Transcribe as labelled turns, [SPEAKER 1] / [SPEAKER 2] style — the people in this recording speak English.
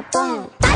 [SPEAKER 1] Boom.